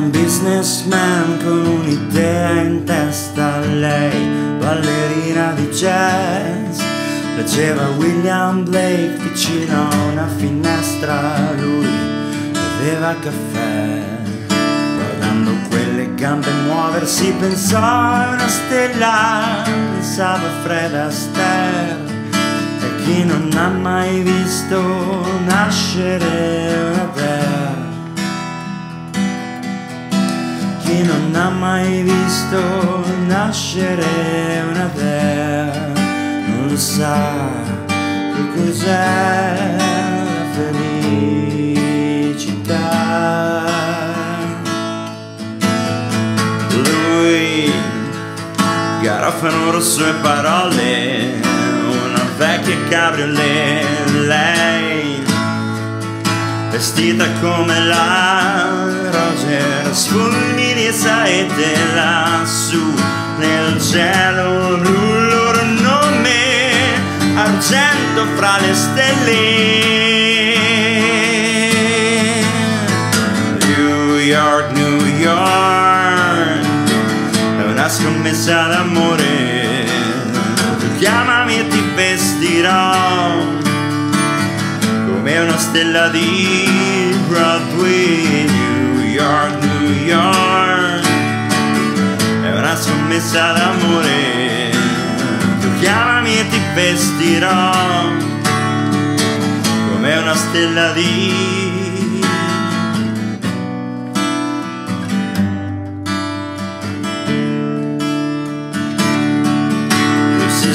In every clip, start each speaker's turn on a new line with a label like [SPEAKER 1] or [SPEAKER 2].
[SPEAKER 1] un businessman con un'idea in testa, lei ballerina di jazz. Leggeva William Blake vicino a una finestra, lui beveva caffè. Guardando quelle gambe muoversi pensò a una stella, pensava a Fred Astaire. E chi non ha mai visto mai visto nascere una dea non sa che cos'è la felicità. Lui, garofano rosso e parole, una vecchia cabriolet, lei vestita come la Roger sfulmini e saette lassù nel cielo blu loro nome argento fra le stelle. New York, New York è una scommessa d'amore. Chiamami e ti vestirò come una stella di Broadway, scommessa d'amore, tu chiamami e ti vestirò come una stella di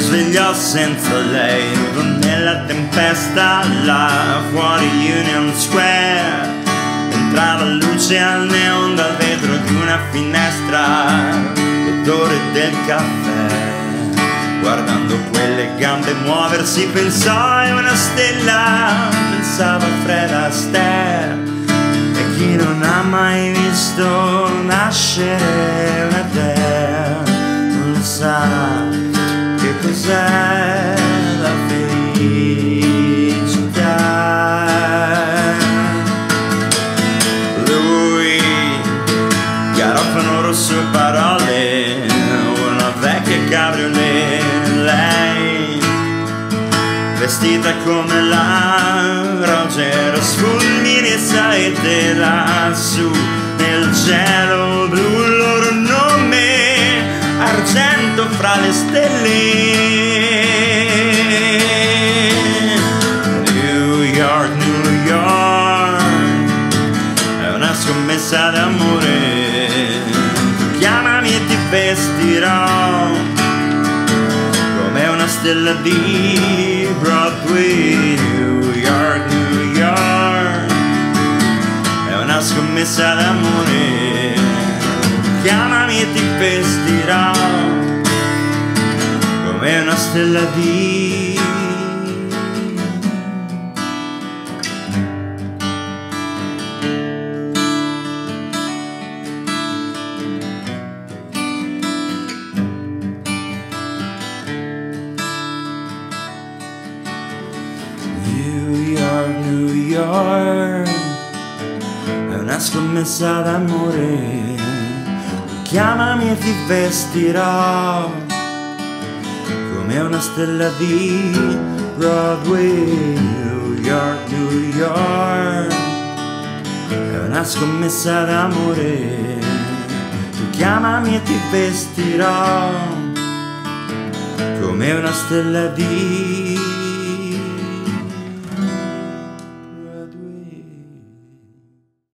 [SPEAKER 1] svegliò senza lei nella tempesta là fuori Union Square. Entrava luce al neon dal vetro di una finestra del caffè guardando quelle gambe muoversi pensò a una stella pensava Fred Astaire e chi non ha mai visto nascere una dea non sa che cos'è la felicità. Lui, garofano rosso e parole, cabriolet, lei, vestita come la Roger, sfulmini e saette lassù nel cielo blu, loro nome argento fra le stelle. New York, New York, è una scommessa d'amore. Stella di Broadway. New York, New York, è una scommessa d'amore chiamami e ti vestirò come una stella di New York, New York. È una scommessa d'amore. Chiamami e ti vestirò come una stella di Broadway, New York, New York. È una scommessa d'amore, tu chiamami e ti vestirò come una stella di